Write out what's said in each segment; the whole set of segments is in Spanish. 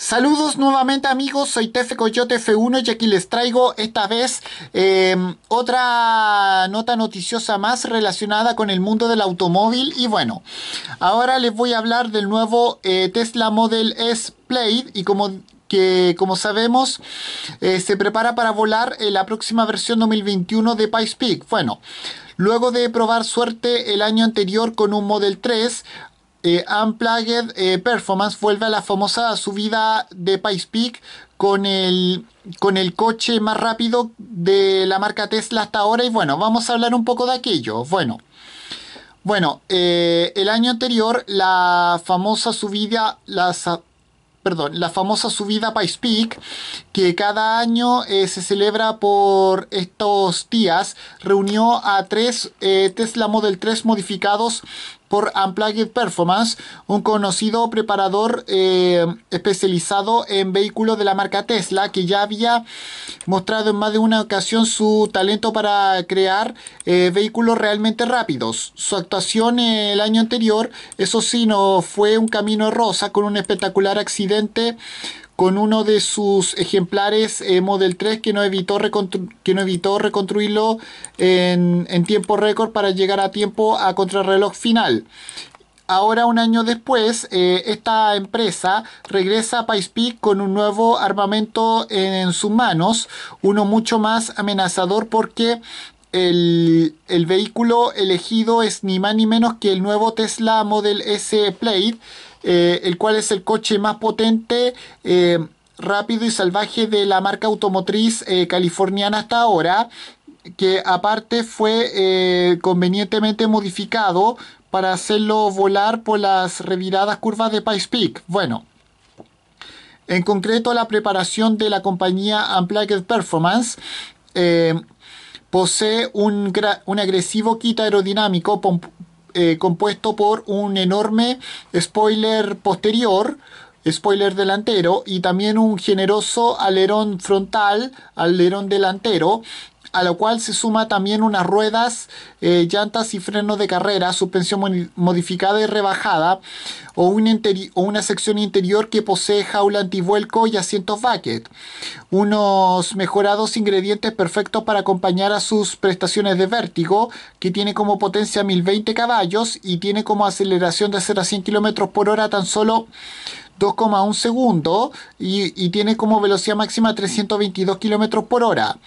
Saludos nuevamente amigos, soy Tefe Coyote F1 y aquí les traigo esta vez em, otra nota noticiosa más relacionada con el mundo del automóvil. Y bueno, ahora les voy a hablar del nuevo eh, Tesla Model S Plaid. Y como que como sabemos eh, se prepara para volar en la próxima versión 2021 de Pikes Peak. Bueno, luego de probar suerte el año anterior con un Model 3, eh, Unplugged eh, Performance vuelve a la famosa subida de Pikes Peak con el, con el coche más rápido de la marca Tesla hasta ahora. Y bueno, vamos a hablar un poco de aquello. Bueno, bueno eh, el año anterior la famosa subida, las perdón, la famosa subida Pikes Peak, que cada año se celebra por estos días, reunió a tres Tesla Model 3 modificados por Unplugged Performance, un conocido preparador eh, especializado en vehículos de la marca Tesla, que ya había mostrado en más de una ocasión su talento para crear eh, vehículos realmente rápidos. Su actuación el año anterior, eso sí, no fue un camino rosa con un espectacular accidente con uno de sus ejemplares eh, Model 3 que no evitó, que no evitó reconstruirlo en, tiempo récord para llegar a tiempo a contrarreloj final. Ahora, un año después, eh, esta empresa regresa a Pikes con un nuevo armamento en, sus manos, uno mucho más amenazador porque el, el, vehículo elegido es ni más ni menos que el nuevo Tesla Model S Plate eh, el cual es el coche más potente, eh, rápido y salvaje de la marca automotriz eh, californiana hasta ahora, que aparte fue convenientemente modificado para hacerlo volar por las reviradas curvas de Pikes Peak. Bueno, en concreto la preparación de la compañía Unplugged Performance posee un, un, agresivo kit aerodinámico eh, compuesto por un enorme spoiler posterior, spoiler delantero y también un generoso alerón frontal, alerón delantero a lo cual se suma también unas ruedas, eh, llantas y frenos de carrera, suspensión modificada y rebajada, o, un o, una sección interior que posee jaula antivuelco y asientos bucket. Unos mejorados ingredientes perfectos para acompañar a sus prestaciones de vértigo, que tiene como potencia 1020 caballos y tiene como aceleración de 0 a 100 km por hora tan solo 2,1 segundos y, tiene como velocidad máxima 322 km por hora.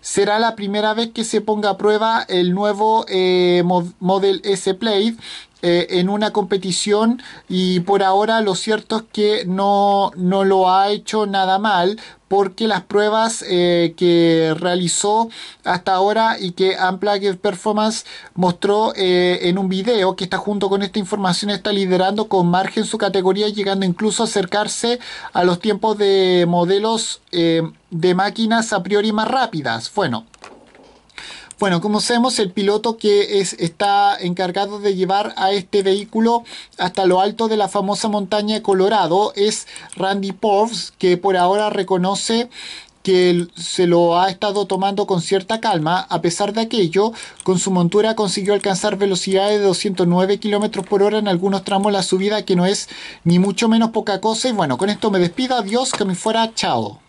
Será la primera vez que se ponga a prueba el nuevo eh, Model S Plate eh, en una competición y por ahora lo cierto es que no, no lo ha hecho nada mal porque las pruebas eh, que realizó hasta ahora y que Unplugged Performance mostró eh, en un video que está junto con esta información está liderando con margen su categoría llegando incluso a acercarse a los tiempos de modelos de máquinas a priori más rápidas. Bueno, bueno, como sabemos, el piloto que es, está encargado de llevar a este vehículo hasta lo alto de la famosa montaña de Colorado es Randy Porves, que por ahora reconoce que se lo ha estado tomando con cierta calma, a pesar de aquello, con su montura consiguió alcanzar velocidades de 209 km por hora en algunos tramos de la subida, que no es ni mucho menos poca cosa. Y bueno, con esto me despido, adiós, que me fuera, chao.